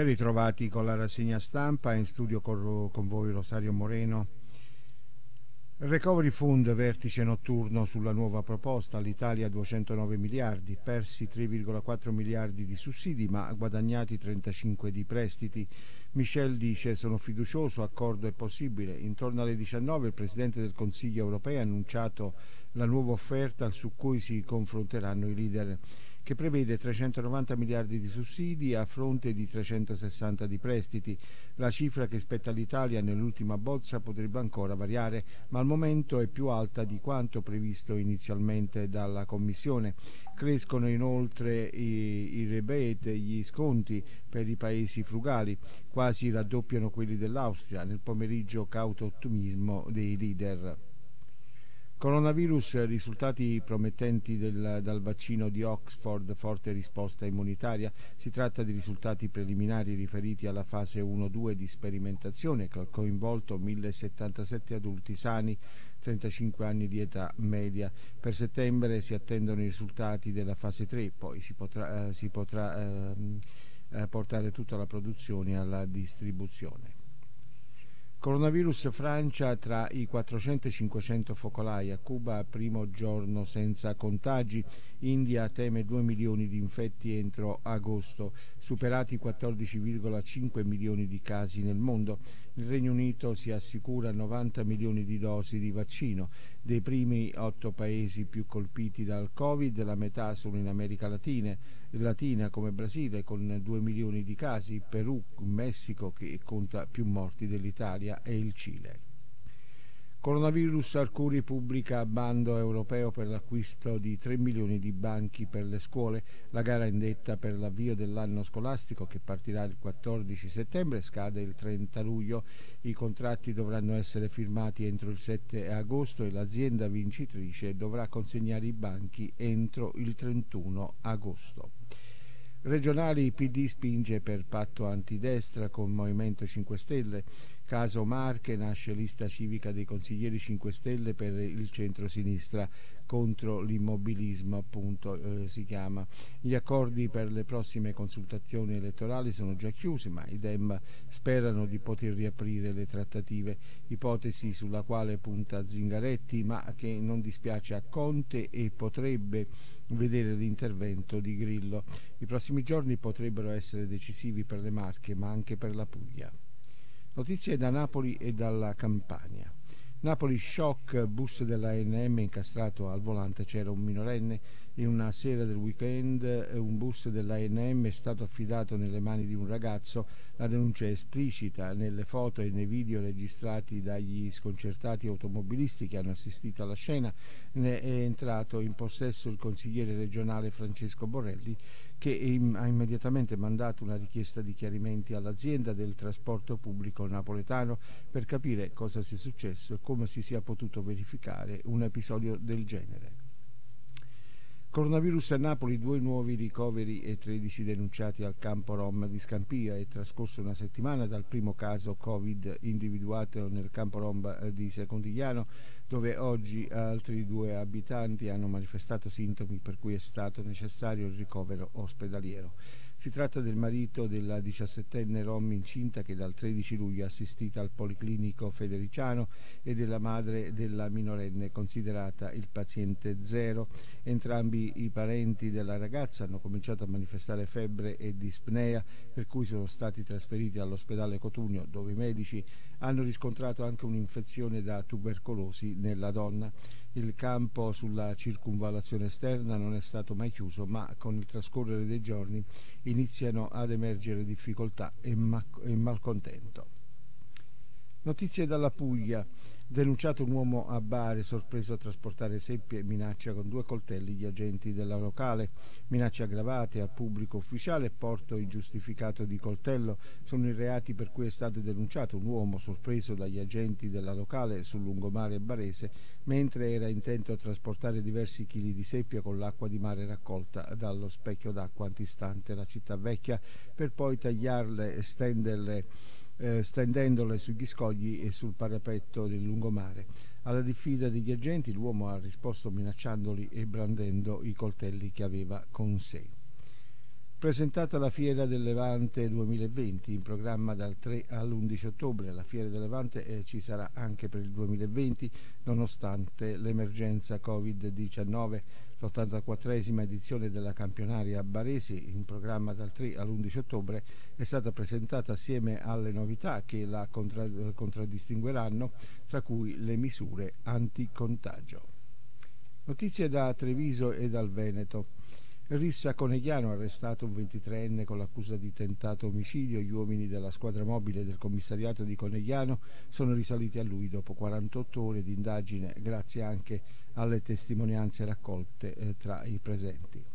Ben ritrovati con la rassegna stampa, in studio con, con voi Rosario Moreno. Recovery Fund, vertice notturno sulla nuova proposta, l'Italia 209 miliardi, persi 3,4 miliardi di sussidi ma guadagnati 35 di prestiti. Michel dice sono fiducioso, accordo è possibile. Intorno alle 19 il Presidente del Consiglio europeo ha annunciato la nuova offerta su cui si confronteranno i leader che prevede 390 miliardi di sussidi a fronte di 360 di prestiti. La cifra che spetta all'Italia nell'ultima bozza potrebbe ancora variare, ma al momento è più alta di quanto previsto inizialmente dalla Commissione. Crescono inoltre i, i rebate, gli sconti per i paesi frugali, quasi raddoppiano quelli dell'Austria. Nel pomeriggio cauto ottimismo dei leader. Coronavirus, risultati promettenti del, dal vaccino di Oxford, forte risposta immunitaria. Si tratta di risultati preliminari riferiti alla fase 1-2 di sperimentazione che ha coinvolto 1077 adulti sani, 35 anni di età media. Per settembre si attendono i risultati della fase 3, poi si potrà, eh, si potrà ehm, eh, portare tutta la produzione alla distribuzione. Coronavirus Francia tra i 400 e i 500 focolai, a Cuba primo giorno senza contagi, India teme 2 milioni di infetti entro agosto, superati 14,5 milioni di casi nel mondo. Il Regno Unito si assicura 90 milioni di dosi di vaccino. Dei primi otto paesi più colpiti dal Covid, la metà sono in America Latina, Latina come Brasile con 2 milioni di casi, Perù, Messico che conta più morti dell'Italia e il Cile. Coronavirus Arcuri pubblica bando europeo per l'acquisto di 3 milioni di banchi per le scuole. La gara indetta per l'avvio dell'anno scolastico che partirà il 14 settembre scade il 30 luglio. I contratti dovranno essere firmati entro il 7 agosto e l'azienda vincitrice dovrà consegnare i banchi entro il 31 agosto. Regionali PD spinge per patto antidestra con Movimento 5 Stelle. Caso Marche nasce lista civica dei consiglieri 5 Stelle per il centro-sinistra contro l'immobilismo, appunto eh, si chiama. Gli accordi per le prossime consultazioni elettorali sono già chiusi, ma i Dem sperano di poter riaprire le trattative, ipotesi sulla quale punta Zingaretti, ma che non dispiace a Conte e potrebbe vedere l'intervento di Grillo. I prossimi giorni potrebbero essere decisivi per le Marche, ma anche per la Puglia. Notizie da Napoli e dalla Campania. Napoli shock, bus dell'ANM incastrato al volante, c'era un minorenne. In una sera del weekend un bus dell'ANM è stato affidato nelle mani di un ragazzo. La denuncia è esplicita nelle foto e nei video registrati dagli sconcertati automobilisti che hanno assistito alla scena. Ne è entrato in possesso il consigliere regionale Francesco Borrelli che ha immediatamente mandato una richiesta di chiarimenti all'azienda del trasporto pubblico napoletano per capire cosa sia successo e come si sia potuto verificare un episodio del genere. Coronavirus a Napoli, due nuovi ricoveri e 13 denunciati al campo Rom di Scampia. È trascorsa una settimana dal primo caso Covid individuato nel campo Rom di Secondigliano, dove oggi altri due abitanti hanno manifestato sintomi per cui è stato necessario il ricovero ospedaliero. Si tratta del marito della diciassettenne Rom incinta che dal 13 luglio è assistita al Policlinico Federiciano e della madre della minorenne considerata il paziente zero. Entrambi i parenti della ragazza hanno cominciato a manifestare febbre e dispnea per cui sono stati trasferiti all'ospedale Cotugno dove i medici hanno riscontrato anche un'infezione da tubercolosi nella donna. Il campo sulla circunvallazione esterna non è stato mai chiuso, ma con il trascorrere dei giorni iniziano ad emergere difficoltà e, ma- e malcontento. Notizie dalla Puglia. Denunciato un uomo a Bari sorpreso a trasportare seppie e minaccia con due coltelli gli agenti della locale. Minacce aggravate al pubblico ufficiale e porto ingiustificato di coltello sono i reati per cui è stato denunciato un uomo sorpreso dagli agenti della locale sul lungomare barese mentre era intento a trasportare diversi chili di seppia con l'acqua di mare raccolta dallo specchio d'acqua antistante la città vecchia per poi tagliarle e stenderle eh, stendendole sugli scogli e sul parapetto del lungomare. Alla diffida degli agenti l'uomo ha risposto minacciandoli e brandendo i coltelli che aveva con sé. Presentata la Fiera del Levante 2020 in programma dal 3 all'11 ottobre, la Fiera del Levante eh, ci sarà anche per il 2020 nonostante l'emergenza Covid-19. L'84esima edizione della campionaria Baresi in programma dal 3 all'11 ottobre è stata presentata assieme alle novità che la contra- contraddistingueranno, tra cui le misure anticontagio. Notizie da Treviso e dal Veneto. Rissa Conegliano arrestato un 23enne con l'accusa di tentato omicidio. Gli uomini della squadra mobile del commissariato di Conegliano sono risaliti a lui dopo 48 ore di indagine, grazie anche alle testimonianze raccolte eh, tra i presenti.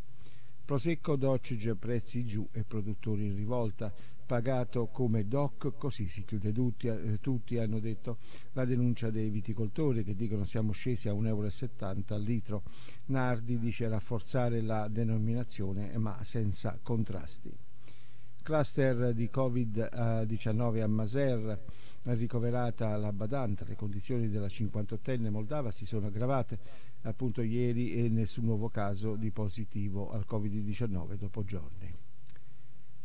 Prosecco Docge prezzi giù e produttori in rivolta pagato come DOC, così si chiude tutti, eh, tutti hanno detto la denuncia dei viticoltori che dicono siamo scesi a 1,70 euro al litro. Nardi dice rafforzare la denominazione ma senza contrasti. Cluster di Covid-19 a Maser, ricoverata la badante, le condizioni della 58enne moldava si sono aggravate appunto ieri e nessun nuovo caso di positivo al Covid-19 dopo giorni.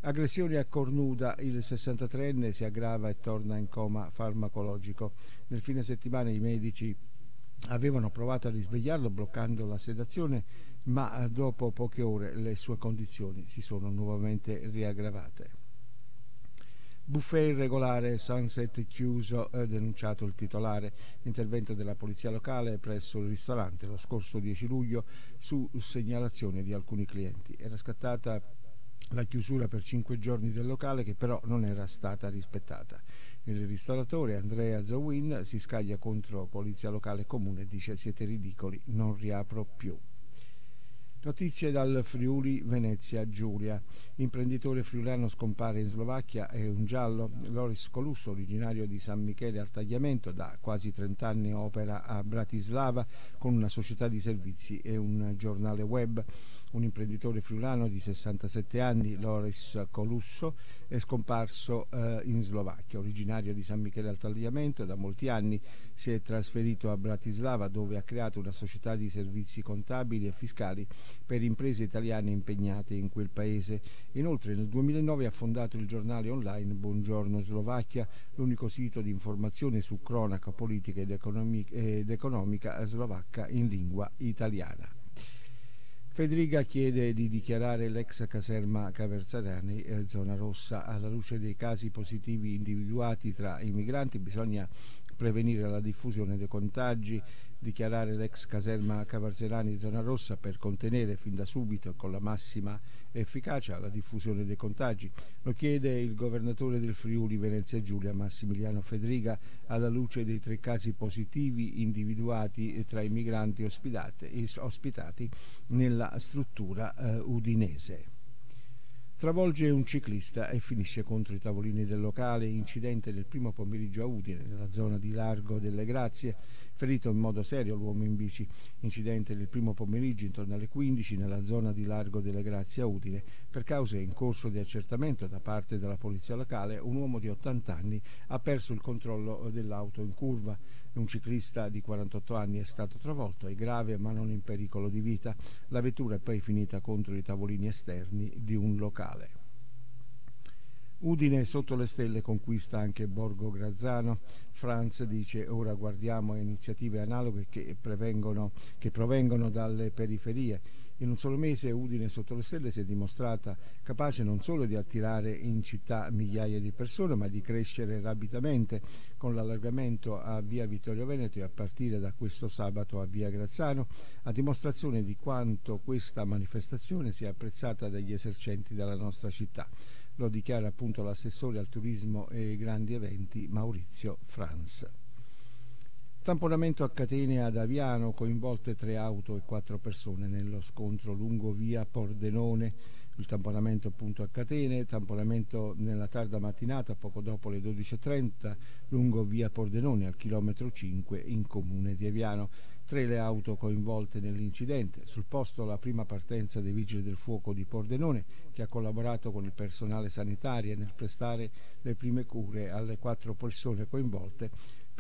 Aggressione a cornuda, il 63enne si aggrava e torna in coma farmacologico. Nel fine settimana i medici avevano provato a risvegliarlo bloccando la sedazione, ma dopo poche ore le sue condizioni si sono nuovamente riaggravate. Buffet irregolare, sunset chiuso, eh, denunciato il titolare. Intervento della polizia locale presso il ristorante lo scorso 10 luglio su segnalazione di alcuni clienti. Era scattata la chiusura per cinque giorni del locale che però non era stata rispettata. Il ristoratore Andrea Zawin si scaglia contro Polizia Locale Comune e dice siete ridicoli, non riapro più. Notizie dal Friuli Venezia Giulia. Imprenditore friulano scompare in Slovacchia è un giallo. Loris Colusso, originario di San Michele al Tagliamento, da quasi 30 anni opera a Bratislava con una società di servizi e un giornale web un imprenditore friulano di 67 anni, Loris Colusso, è scomparso eh, in Slovacchia, originario di San Michele al Tagliamento, da molti anni si è trasferito a Bratislava dove ha creato una società di servizi contabili e fiscali per imprese italiane impegnate in quel paese. Inoltre nel 2009 ha fondato il giornale online Buongiorno Slovacchia, l'unico sito di informazione su cronaca politica ed, economica, ed economica slovacca in lingua italiana. Federica chiede di dichiarare l'ex caserma Caverzarani eh, zona rossa. Alla luce dei casi positivi individuati tra i migranti bisogna prevenire la diffusione dei contagi, dichiarare l'ex caserma Cavarzerani zona rossa per contenere fin da subito e con la massima efficacia la diffusione dei contagi. Lo chiede il governatore del Friuli Venezia Giulia Massimiliano Federica alla luce dei tre casi positivi individuati tra i migranti ospitati nella struttura eh, udinese. Travolge un ciclista e finisce contro i tavolini del locale, incidente del primo pomeriggio a Udine, nella zona di Largo delle Grazie, ferito in modo serio l'uomo in bici, incidente del primo pomeriggio intorno alle 15 nella zona di Largo delle Grazie a Udine, per cause in corso di accertamento da parte della polizia locale, un uomo di 80 anni ha perso il controllo dell'auto in curva. Un ciclista di 48 anni è stato travolto, è grave ma non in pericolo di vita. La vettura è poi finita contro i tavolini esterni di un locale. Udine sotto le stelle conquista anche Borgo Grazzano. Franz dice ora guardiamo iniziative analoghe che, che provengono dalle periferie. In un solo mese Udine sotto le stelle si è dimostrata capace non solo di attirare in città migliaia di persone, ma di crescere rapidamente con l'allargamento a via Vittorio Veneto e a partire da questo sabato a via Grazzano, a dimostrazione di quanto questa manifestazione sia apprezzata dagli esercenti della nostra città. Lo dichiara appunto l'assessore al turismo e grandi eventi Maurizio Franz. Tamponamento a catene ad Aviano, coinvolte tre auto e quattro persone nello scontro lungo via Pordenone. Il tamponamento appunto a catene, tamponamento nella tarda mattinata poco dopo le 12.30 lungo via Pordenone al chilometro 5 in comune di Aviano. Tre le auto coinvolte nell'incidente. Sul posto la prima partenza dei vigili del fuoco di Pordenone che ha collaborato con il personale sanitario nel prestare le prime cure alle quattro persone coinvolte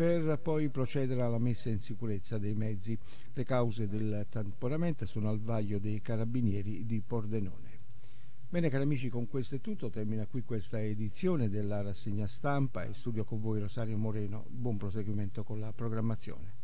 per poi procedere alla messa in sicurezza dei mezzi. Le cause del tamponamento sono al vaglio dei carabinieri di Pordenone. Bene cari amici, con questo è tutto, termina qui questa edizione della rassegna stampa e studio con voi Rosario Moreno. Buon proseguimento con la programmazione.